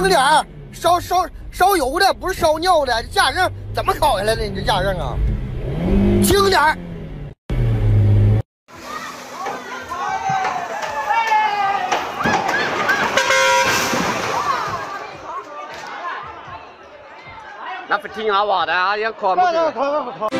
轻点儿，烧烧烧油的，不是烧尿的。驾驶证怎么考下来的？你这驾驶证啊？轻点儿。那不听俺话的，俺要考不考？